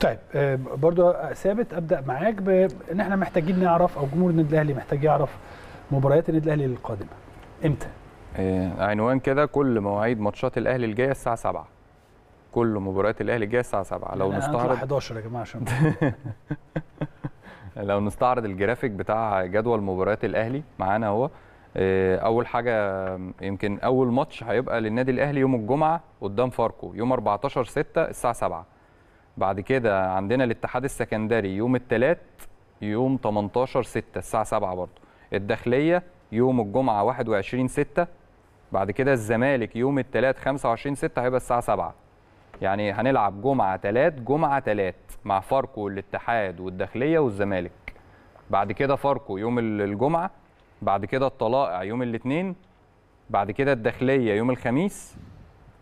طيب آه، برضو ثابت أبدأ معاك بإن إحنا محتاجين نعرف أو جمهور النادي الأهلي محتاج يعرف مباريات النادي الأهلي القادمة. إمتى؟ آه، عنوان كده كل مواعيد ماتشات الأهلي الجاية الساعة 7 كل مباريات الأهلي الجاية الساعة 7 لو نستعرض 11 يا جماعة عشان لو نستعرض الجرافيك بتاع جدول مباريات الأهلي معانا اهو آه، أول حاجة يمكن أول ماتش هيبقى للنادي الأهلي يوم الجمعة قدام فاركو يوم 14 6 الساعة 7 بعد كده عندنا الاتحاد السكندري يوم الثلاث يوم 18 6 الساعة 7 برضه. الداخلية يوم الجمعة 21 6 بعد كده الزمالك يوم الثلاث 25 6 هيبقى الساعة 7 يعني هنلعب جمعة ثلاث جمعة ثلاث مع فاركو والاتحاد والداخلية والزمالك. بعد كده فاركو يوم ال- الجمعة بعد كده الطلائع يوم الاثنين بعد كده الداخلية يوم الخميس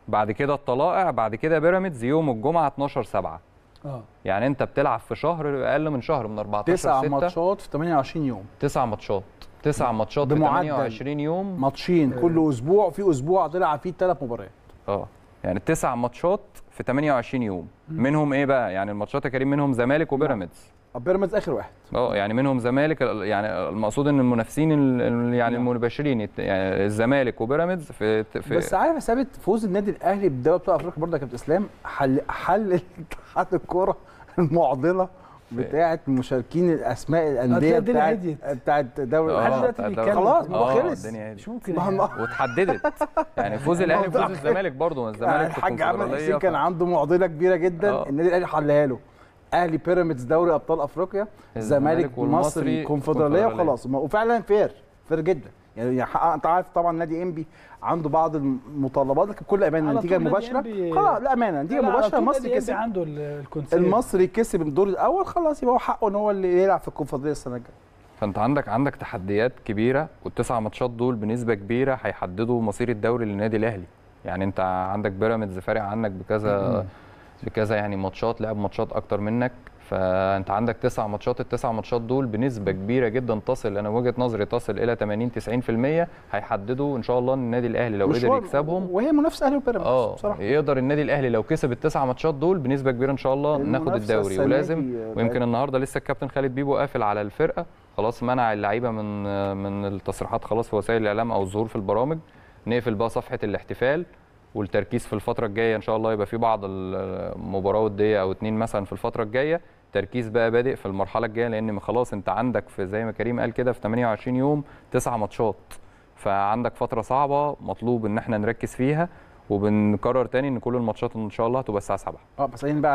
بعد كده الطلائع بعد كده بيراميدز يوم الجمعة 12 7 آه. يعني انت بتلعب في شهر أقل من شهر من 14 تسع 6 ماتشات في 28 يوم. تسع ماتشات. تسع ماتشات في بمعدل. 28 يوم. ماتشين كل أسبوع في أسبوع تلعب فيه ثلاث مباريات. آه. يعني تسع ماتشات في 28 يوم. منهم إيه بقى؟ يعني الماتشات يا كريم منهم زمالك وبيراميدز. بيراميدز آخر واحد أه يعني منهم زمالك يعني المقصود إن المنافسين ال- ال- يعني نعم. المباشرين يت- يعني الزمالك وبيراميدز في, في بس عارف ثابت فوز النادي الأهلي بدوري أبطال أفريقيا برضه يا كابتن إسلام حل حل اتحاد الكورة المعضلة بتاعه مشاركين الأسماء الأندية بتاعت. بتاعت دوري دلوقتي بتاع بيتكلم خلاص، ما هو أه خلص. مش ممكن يعني. واتحددت يعني فوز الأهلي الموضوع فوز الزمالك برضه ما الزمالك الحاج عامر الكونفدرالية حسين كان عنده معضلة كبيرة جدا آه. النادي الأهلي حلها له أهلي بيراميدز دوري أبطال أفريقيا الزمالك والمصري مصري كونفدرالية كونفدرالية. وخلاص وفعلا فير فير جدا. يعني أنت عارف طبعا نادي إنبي عنده بعض المتطلبات لكن بكل أمانة النتيجه إنبي- خلاص لا أمانة. المباشره إنبي كسب. عنده المصري كسب الدور الأول خلاص يبقى هو حقه إن هو اللي يلعب في الكونفدرالية السنة الجاية. فأنت عندك عندك تحديات كبيرة والتسع ماتشات دول بنسبة كبيرة هيحددوا مصير الدوري للنادي الأهلي. يعني أنت عندك بيراميدز فارق عنك بكذا بكذا يعني ماتشات لعب ماتشات أكتر منك. فأنت عندك تسع ماتشات التسع ماتشات دول بنسبة كبيرة جدا تصل أنا وجهة نظري تصل إلى 80 90% هيحددوا إن شاء الله النادي الأهلي لو قدر يكسبهم. وهي منافسة أهلي وبيراميدز آه بصراحة. يقدر النادي الأهلي لو كسب التسع ماتشات دول بنسبة كبيرة إن شاء الله ناخد الدوري. ولازم ويمكن النهارده لسه الكابتن خالد بيبو قافل على الفرقة. خلاص منع اللعيبة من من التصريحات خلاص في وسائل الإعلام أو الظهور في البرامج. نقفل بقى صفحة الاحتفال. والتركيز في الفترة الجاية إن شاء الله يبقى في بعض المباراه وديه أو اتنين مثلا في الفترة الجاية. تركيز بقى بادئ في المرحلة الجاية لأن خلاص أنت عندك في زي ما كريم قال كده في 28 يوم تسع ماتشات. فعندك فترة صعبة مطلوب إن إحنا نركز فيها وبنكرر تاني إن كل الماتشات إن شاء الله هتبقى الساعة 7 آه بس بقى